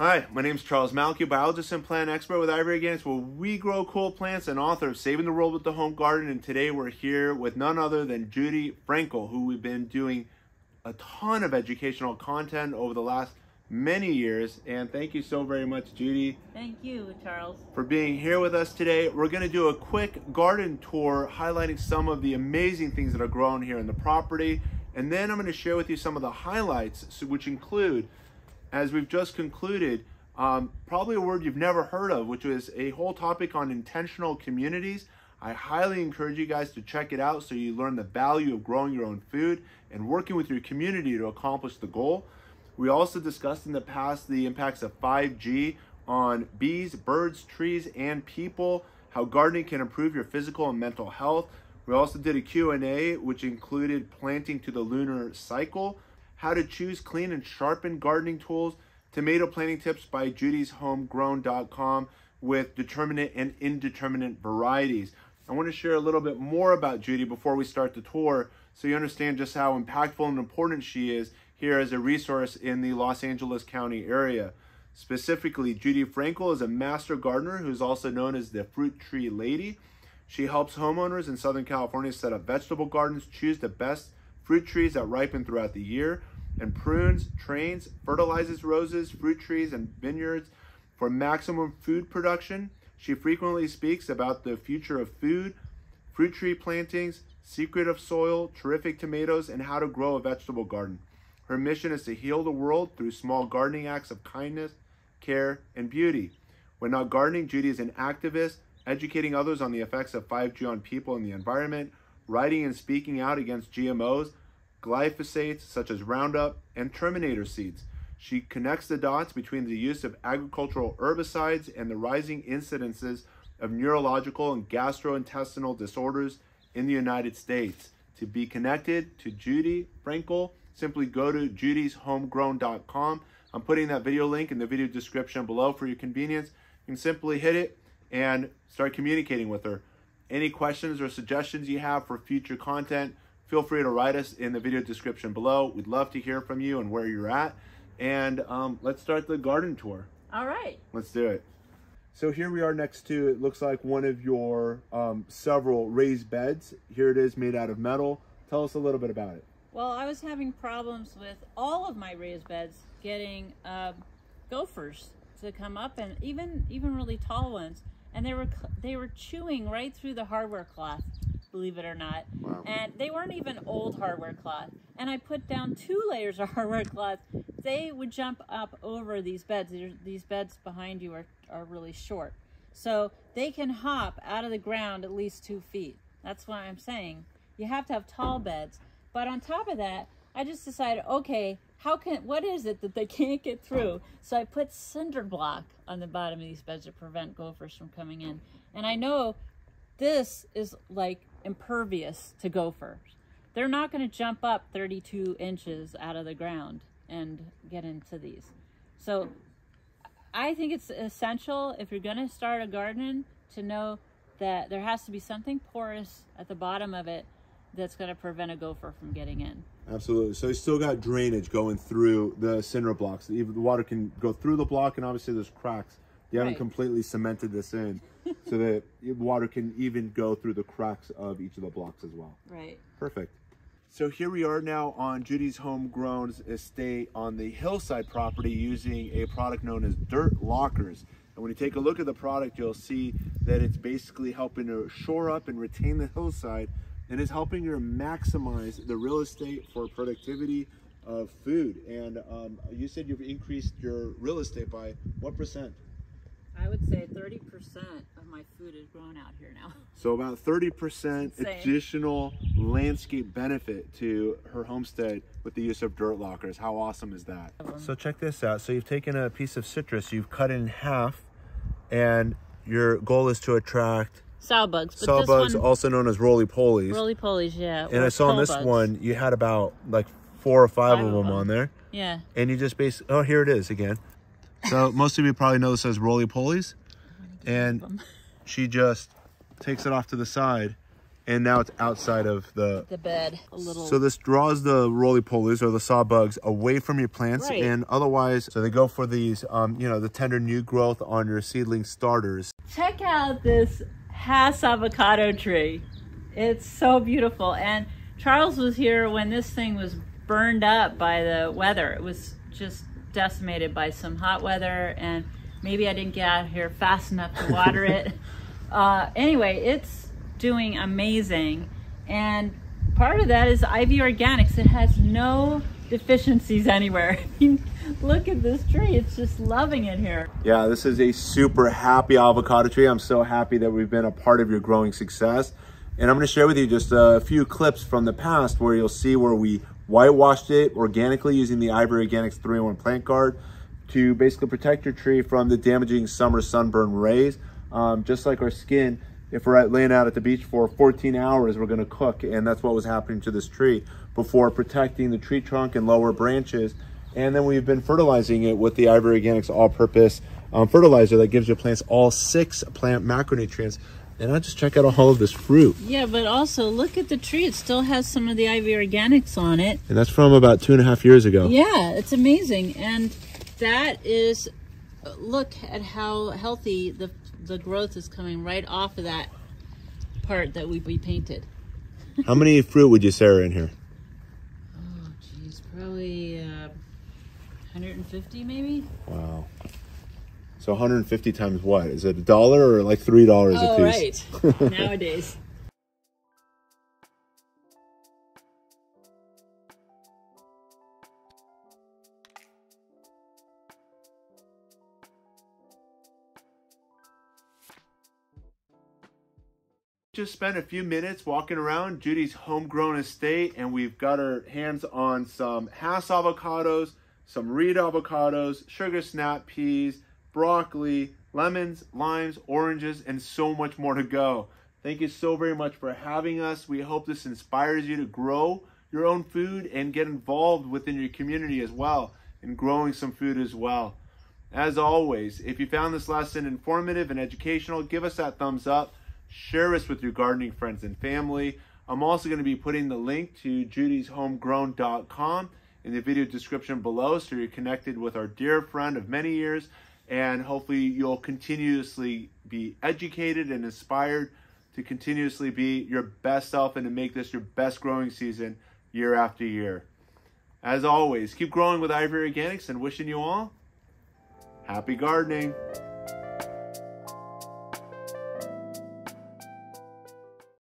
Hi, my name is Charles Malki, biologist and plant expert with IV Organics, where we grow cool plants and author of Saving the World with the Home Garden. And today we're here with none other than Judy Frankel, who we've been doing a ton of educational content over the last many years. And thank you so very much, Judy. Thank you, Charles. For being here with us today. We're going to do a quick garden tour highlighting some of the amazing things that are grown here in the property. And then I'm going to share with you some of the highlights, which include as we've just concluded, um, probably a word you've never heard of, which was a whole topic on intentional communities. I highly encourage you guys to check it out so you learn the value of growing your own food and working with your community to accomplish the goal. We also discussed in the past the impacts of 5G on bees, birds, trees, and people, how gardening can improve your physical and mental health. We also did a Q&A which included planting to the lunar cycle, how to choose clean and sharpen gardening tools, tomato planting tips by judyshomegrown.com with determinate and indeterminate varieties. I want to share a little bit more about Judy before we start the tour so you understand just how impactful and important she is here as a resource in the Los Angeles County area. Specifically, Judy Frankel is a master gardener who's also known as the Fruit Tree Lady. She helps homeowners in Southern California set up vegetable gardens, choose the best fruit trees that ripen throughout the year, and prunes, trains, fertilizes roses, fruit trees, and vineyards for maximum food production. She frequently speaks about the future of food, fruit tree plantings, secret of soil, terrific tomatoes, and how to grow a vegetable garden. Her mission is to heal the world through small gardening acts of kindness, care, and beauty. When not gardening, Judy is an activist, educating others on the effects of 5G on people and the environment, writing and speaking out against GMOs, glyphosates such as Roundup, and Terminator seeds. She connects the dots between the use of agricultural herbicides and the rising incidences of neurological and gastrointestinal disorders in the United States. To be connected to Judy Frankel, simply go to judyshomegrown.com. I'm putting that video link in the video description below for your convenience. You can simply hit it and start communicating with her. Any questions or suggestions you have for future content, feel free to write us in the video description below. We'd love to hear from you and where you're at. And um, let's start the garden tour. All right. Let's do it. So here we are next to, it looks like one of your um, several raised beds. Here it is made out of metal. Tell us a little bit about it. Well, I was having problems with all of my raised beds getting uh, gophers to come up and even even really tall ones and they were they were chewing right through the hardware cloth believe it or not. Wow. And they weren't even old hardware cloth. And I put down two layers of hardware cloth. They would jump up over these beds. These beds behind you are, are really short. So they can hop out of the ground at least two feet. That's why I'm saying you have to have tall beds. But on top of that, I just decided, okay, how can what is it that they can't get through? So I put cinder block on the bottom of these beds to prevent gophers from coming in. And I know this is like impervious to gophers. They're not going to jump up 32 inches out of the ground and get into these. So I think it's essential if you're going to start a garden to know that there has to be something porous at the bottom of it that's going to prevent a gopher from getting in. Absolutely. So you still got drainage going through the cinder blocks. Even the water can go through the block and obviously there's cracks. You haven't right. completely cemented this in so that water can even go through the cracks of each of the blocks as well. Right. Perfect. So here we are now on Judy's Homegrown estate on the hillside property using a product known as Dirt Lockers. And when you take a look at the product, you'll see that it's basically helping to shore up and retain the hillside and is helping you maximize the real estate for productivity of food. And um, you said you've increased your real estate by what percent? I would say 30% of my food is grown out here now. So about 30% additional landscape benefit to her homestead with the use of dirt lockers. How awesome is that? So check this out. So you've taken a piece of citrus, you've cut it in half, and your goal is to attract sow bugs. Sow bugs, one, also known as roly-polies. Roly-polies, yeah. And I saw on this bugs. one, you had about like four or five, five of, them, them on there. Yeah. And you just basically, oh, here it is again. So most of you probably know this as roly polies. And she just takes it off to the side and now it's outside of the the bed a little. So this draws the roly-polies or the saw bugs away from your plants Right. and otherwise, so they go for these, um, you know, the tender new growth on your seedling starters. Check out this Hass avocado tree. It's so beautiful. And Charles was here when this thing was burned up by the weather. It was just decimated by some hot weather and maybe I didn't get out here fast enough to water it. Uh, anyway, it's doing amazing. And part of that is IV Organics. It has no deficiencies anywhere. I mean, look at this tree. It's just loving it here. Yeah, this is a super happy avocado tree. I'm so happy that we've been a part of your growing success. And I'm gonna share with you just a few clips from the past where you'll see where we whitewashed it organically using the IV Organics 3-in-1 plant guard to basically protect your tree from the damaging summer sunburn rays. Um, just like our skin, if we're out laying out at the beach for 14 hours, we're gonna cook. And that's what was happening to this tree before protecting the tree trunk and lower branches. And then we've been fertilizing it with the IV Organics all-purpose um, fertilizer that gives your plants all six plant macronutrients. And I just check out all of this fruit. Yeah, but also look at the tree. It still has some of the IV Organics on it. And that's from about two and a half years ago. Yeah, it's amazing. And that is, look at how healthy the, the growth is coming right off of that part that we, we painted. How many fruit would you say are in here? Oh, geez, probably uh, 150 maybe? Wow. So 150 times what? Is it a dollar or like three dollars a Oh, piece? right. Nowadays. Just spent a few minutes walking around Judy's homegrown estate, and we've got our hands on some Hass avocados, some Reed avocados, sugar snap peas, broccoli, lemons, limes, oranges, and so much more to go. Thank you so very much for having us. We hope this inspires you to grow your own food and get involved within your community as well in growing some food as well. As always, if you found this lesson informative and educational, give us that thumbs up. Share us with your gardening friends and family. I'm also going to be putting the link to judyshomegrown.com in the video description below so you're connected with our dear friend of many years and hopefully you'll continuously be educated and inspired to continuously be your best self and to make this your best growing season year after year. As always, keep growing with IV Organics and wishing you all happy gardening.